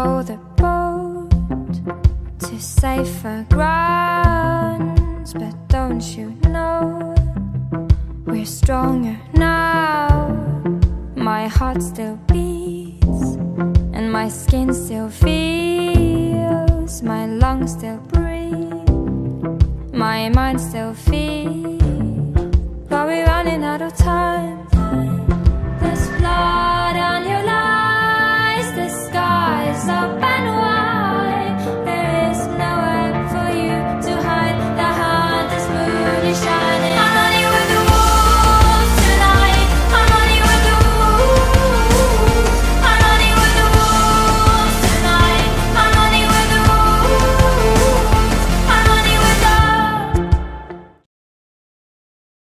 row the boat to safer grounds. But don't you know we're stronger now? My heart still beats, and my skin still feels, my lungs still breathe, my mind still feels. But we're running out of time.